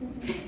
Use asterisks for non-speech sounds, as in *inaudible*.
Mm-hmm. *laughs*